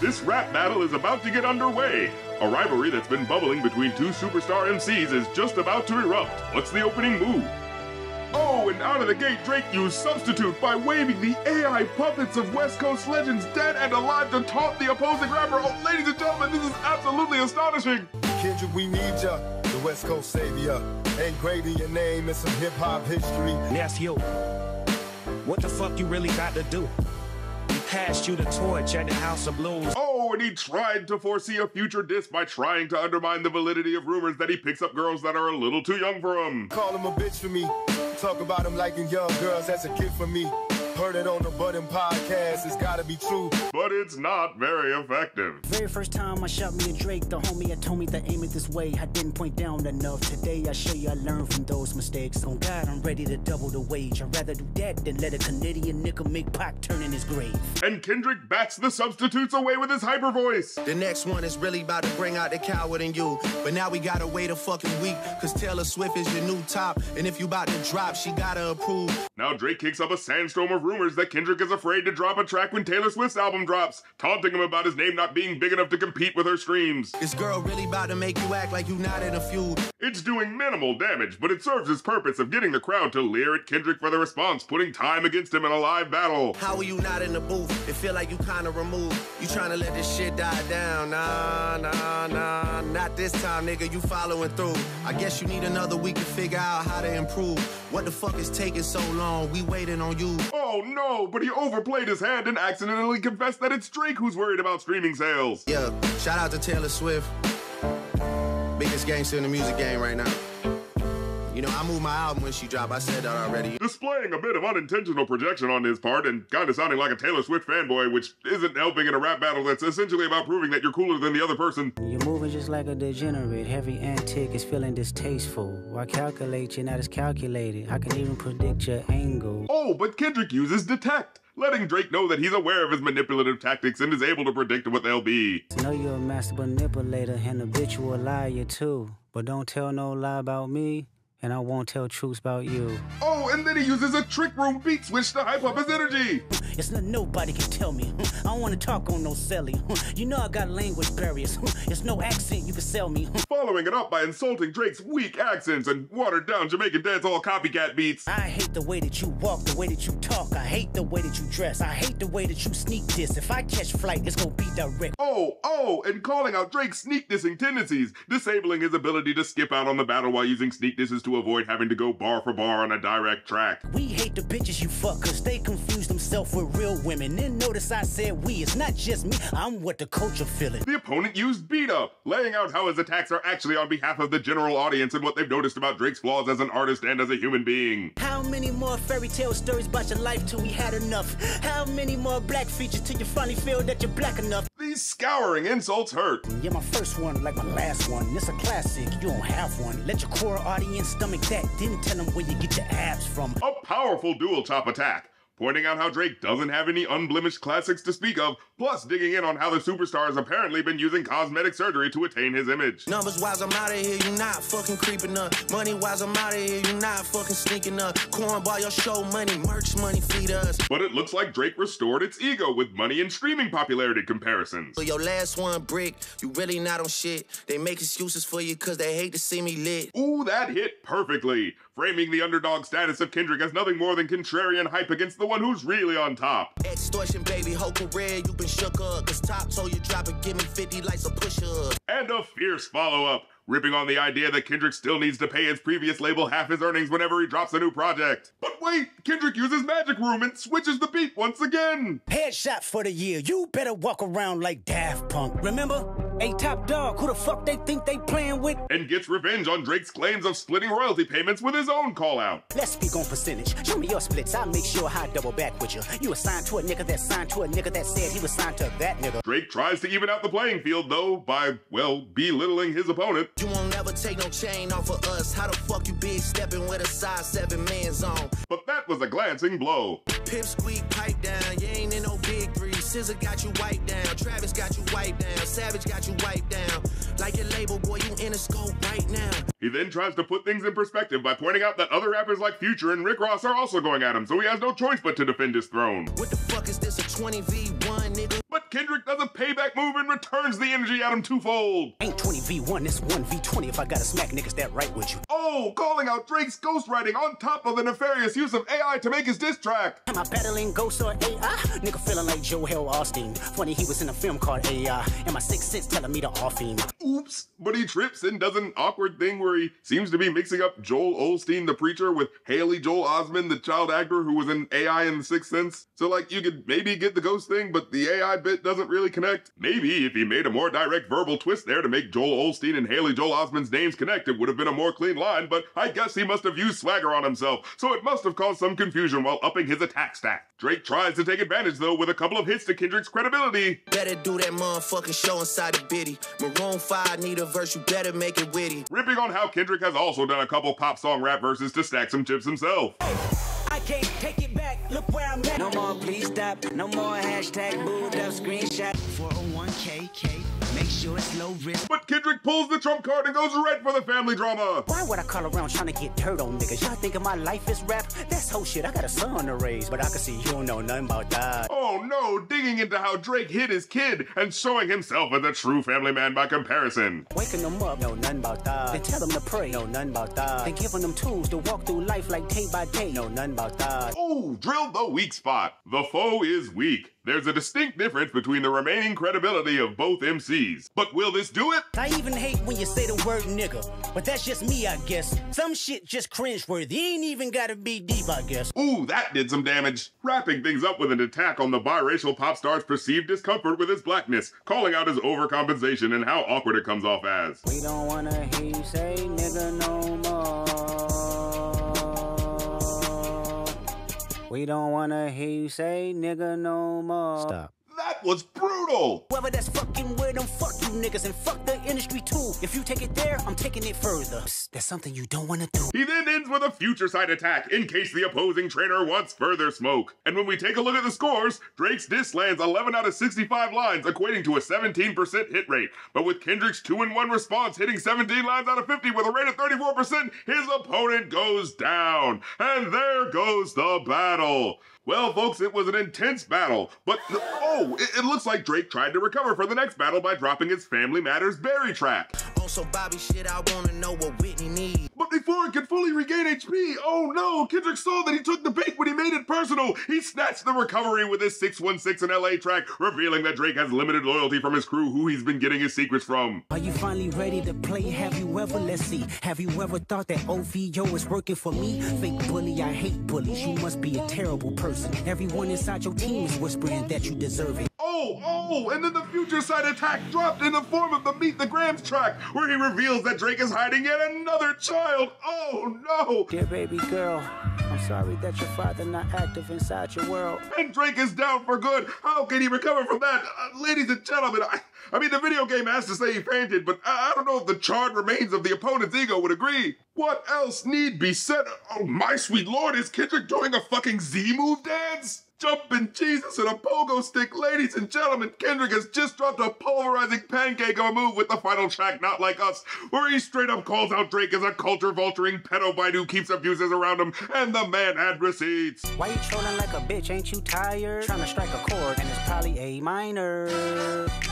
This rap battle is about to get underway. A rivalry that's been bubbling between two superstar MCs is just about to erupt. What's the opening move? Oh, and out of the gate, Drake used Substitute by waving the AI puppets of West Coast legends dead and alive to taunt the opposing rapper. Oh, ladies and gentlemen, this is absolutely astonishing. Kendrick, we need ya, the West Coast savior. Ain't great in your name and some hip hop history. That's you. What the fuck you really got to do? We passed you the torch at the House of Blues. Oh, and he tried to foresee a future diss by trying to undermine the validity of rumors that he picks up girls that are a little too young for him. Call him a bitch for me. Talk about him liking young girls as a kid for me. Heard it on the Budden podcast, it's gotta be true. But it's not very effective. Very first time I shot me a Drake, the homie had told me to aim it this way. I didn't point down enough. Today I show you I learned from those mistakes. On God, I'm ready to double the wage. I'd rather do that than let a Canadian nickel make Pac turn in his grave. And Kendrick bats the substitutes away with his hyper voice. The next one is really about to bring out the coward in you. But now we gotta wait a fucking week, cause Taylor Swift is your new top. And if you about to drop, she gotta approve. Now Drake kicks up a sandstorm of rumors that Kendrick is afraid to drop a track when Taylor Swift's album drops, taunting him about his name not being big enough to compete with her streams. This girl really about to make you act like you not in a feud. It's doing minimal damage, but it serves its purpose of getting the crowd to leer at Kendrick for the response, putting time against him in a live battle. How are you not in the booth? It feel like you kinda removed. You trying to let this shit die down. Nah, nah, nah. Not this time, nigga. You following through. I guess you need another week to figure out how to improve. What the fuck is taking so long? We waiting on you. Oh Oh, no, but he overplayed his hand and accidentally confessed that it's Drake who's worried about streaming sales. Yeah, shout out to Taylor Swift. Biggest gangster in the music game right now. You know, I moved my album when she dropped. I said that already. Displaying a bit of unintentional projection on his part and kind of sounding like a Taylor Swift fanboy, which isn't helping in a rap battle that's essentially about proving that you're cooler than the other person. You're moving just like a degenerate. Heavy antic is feeling distasteful. Why calculate? You're not as calculated. I can even predict your angle. Oh, but Kendrick uses detect, letting Drake know that he's aware of his manipulative tactics and is able to predict what they'll be. Know you're a master manipulator and habitual liar too. But don't tell no lie about me, and I won't tell truths about you. Oh, and then he uses a trick room beat switch to hype up his energy. It's not nobody can tell me. I don't want to talk on no celly. You know I got language barriers. It's no accent you can sell me. Following it up by insulting Drake's weak accents and watered down Jamaican dancehall copycat beats. I hate the way that you walk, the way that you talk. I hate the way that you dress. I hate the way that you sneak diss. If I catch flight, it's gonna be direct. Oh, oh, and calling out Drake's sneak dissing tendencies, disabling his ability to skip out on the battle while using sneak disses to avoid having to go bar for bar on a direct track. We hate the bitches you fuck cause they confuse themselves with real women. Then notice I said we, it's not just me, I'm what the culture feeling. The opponent used beat up, laying out how his attacks are actually on behalf of the general audience and what they've noticed about Drake's flaws as an artist and as a human being. How many more fairy tale stories about your life till we had enough? How many more black features till you finally feel that you're black enough? Scouring insults hurt. You're my first one, like my last one. It's a classic, you don't have one. Let your core audience stomach that, then tell them where you get your abs from. A powerful dual top attack, pointing out how Drake doesn't have any unblemished classics to speak of, plus digging in on how the superstar has apparently been using cosmetic surgery to attain his image. Numbers wise, I'm out of here, you not fucking creeping up. Money wise, I'm out of here, you not fucking sneaking up. Cornball, your show money, merch money, feed us. But it looks like Drake restored its ego with money and streaming popularity comparisons. For your last one, brick, you really not on shit. They make excuses for you cause they hate to see me lit. Ooh, that hit perfectly, framing the underdog status of Kendrick as nothing more than contrarian hype against the one who's really on top. Extortion, baby, whole career, you been shook up. Cause top told you drop it, give me 50 likes a push up. And a fierce follow up, ripping on the idea that Kendrick still needs to pay his previous label half his earnings whenever he drops a new project. But wait, Kendrick uses Magic Room and switches the beat once again. Headshot for the year. You better walk around like Daft Punk. Remember? A top dog. Who the fuck they think they playing with? And gets revenge on Drake's claims of splitting royalty payments with his own call out. Let's speak on percentage. Show me your splits. I'll make sure I double back with you. You assigned to a nigga that signed to a nigga that said he was signed to that nigga. Drake tries to even out the playing field though by, well, belittling his opponent. You won't never take no chain off of us. How the fuck you big stepping with a size 7 man's on? But that was a glancing blow. Pip squeak pipe down. You ain't in no big three. SZA got you wiped down. Travis got you wiped down. Savage got you wiped down. Like your label, boy, you in a scope right now. He then tries to put things in perspective by pointing out that other rappers like Future and Rick Ross are also going at him, so he has no choice but to defend his throne. What the fuck is this, a 20v1, nigga? But Kendrick does a payback move and returns the energy at him twofold. Ain't 20v1, it's 1v20 if I gotta smack niggas that right with you. Oh, calling out Drake's ghostwriting on top of the nefarious use of AI to make his diss track. Am I battling ghosts or AI? Nigga feeling like Joel Osteen. Funny he was in a film called AI. And my sixth sense telling me to off him. Oops. But he trips and does an awkward thing where he seems to be mixing up Joel Osteen, the preacher, with Haley Joel Osment, the child actor who was in AI in The Sixth Sense. So, like, you could maybe get the ghost thing, but the AI bit doesn't really connect. Maybe if he made a more direct verbal twist there to make Joel Osteen and Haley Joel Osment's names connect, it would have been a more clean line, but I guess he must have used swagger on himself, so it must have caused some confusion while upping his attack stack. Drake tries to take advantage, though, with a couple of hits to Kendrick's credibility. Better do that motherfucking show inside the bitty. Maroon 5 need a verse, you better make it witty. Ripping on how Kendrick has also done a couple pop song rap verses to stack some chips himself. I can't take it back, look where I'm at. No more, please stop. No more hashtag booed up screenshot. 401k, make sure it's low risk. But Kendrick pulls the trump card and goes right for the family drama. Why would I call around trying to get dirt on niggas? Y'all thinking my life is rap? That's whole shit. I got a son to raise, but I can see you don't know nothing about that. Oh no, digging into how Drake hid his kid and showing himself as a true family man by comparison. Waking them up, nothing about that. Then tell them to pray, nothing about that. Then giving them tools to walk through life like day by day, nothing about that. Oh, drilled the weak spot. The foe is weak. There's a distinct difference between the remaining credibility of both MCs. But will this do it? I even hate when you say the word nigga, but that's just me, I guess. Some shit just cringeworthy. Ain't even gotta be deep, I guess. Ooh, that did some damage. Wrapping things up with an attack on the biracial pop star's perceived discomfort with his blackness, calling out his overcompensation and how awkward it comes off as. We don't wanna hear you say nigga no more. We don't wanna hear you say nigga no more. Stop. That was brutal! Whoever that's fucking with them, fuck you niggas and fuck the industry too. If you take it there, I'm taking it further. Psst, that's something you don't wanna do. He then ends with a Future Sight attack in case the opposing trainer wants further smoke. And when we take a look at the scores, Drake's diss lands 11 out of 65 lines, equating to a 17% hit rate. But with Kendrick's 2 in 1 response hitting 17 lines out of 50 with a rate of 34%, his opponent goes down. And there goes the battle. Well, folks, it was an intense battle, but oh, it, it, looks like Drake tried to recover for the next battle by dropping his Family Matters berry track. Also, Bobby shit, I wanna know what Whitney needs. But before it could fully regain HP, oh no, Kendrick saw that he took the bait when he made it personal. He snatched the recovery with his 616 in LA track, revealing that Drake has limited loyalty from his crew who he's been getting his secrets from. Are you finally ready to play? Have you ever, let's see, have you ever thought that OVO is working for me? Fake bully, I hate bullies. You must be a terrible person. Everyone inside your team is whispering that you deserve it. Oh, oh, and then the Future Sight attack dropped in the form of the Meet the Grahams track, where he reveals that Drake is hiding yet another child. Oh no! Dear baby girl, I'm sorry that your father not active inside your world. And Drake is down for good. How can he recover from that? Uh, ladies and gentlemen, I, I mean, the video game has to say he fainted, but I, I don't know if the charred remains of the opponent's ego would agree. What else need be said? Oh, my sweet lord, is Kendrick doing a fucking Z move dance? Jumping Jesus and a pogo stick, ladies and gentlemen, Kendrick has just dropped a pulverizing pancake of a move with the final track, Not Like Us, where he straight up calls out Drake as a culture vulturing pedo bite who keeps abuses around him, and the man had receipts. Why you trolling like a bitch? Ain't you tired? Trying to strike a chord, and it's probably A minor.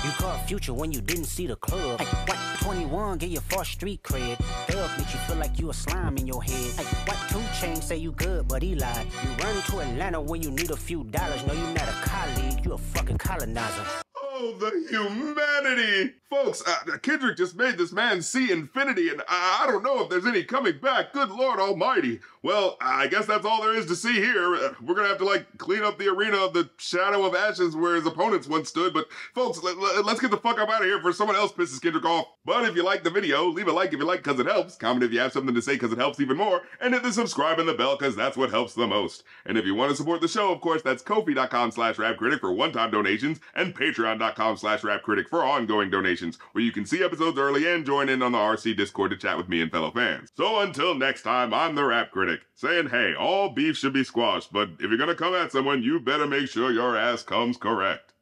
You caught Future when you didn't see the club. Like, what? 21, get your false street cred. Thug make you feel like you a slime in your head. Like, what? 2 Chainz say you good, but he lied. You run to Atlanta when you need a few dollars. No, you're not a colleague, you a fucking colonizer. Oh, the humanity! Folks, uh, Kendrick just made this man see infinity, and I, I don't know if there's any coming back. Good Lord Almighty. Well, I guess that's all there is to see here. Uh, we're gonna have to, like, clean up the arena of the shadow of ashes where his opponents once stood, but folks, let, us get the fuck up out of here before someone else pisses Kendrick off. But if you like the video, leave a like if you like because it helps, comment if you have something to say because it helps even more, and hit the subscribe and the bell because that's what helps the most. And if you want to support the show, of course, that's ko-fi.com slash rapcritic for one-time donations and patreon.com slash rapcritic for ongoing donations, where you can see episodes early and join in on the RC Discord to chat with me and fellow fans. So until next time, I'm the Rap Critic, saying, hey, all beef should be squashed, but if you're gonna come at someone, you better make sure your ass comes correct.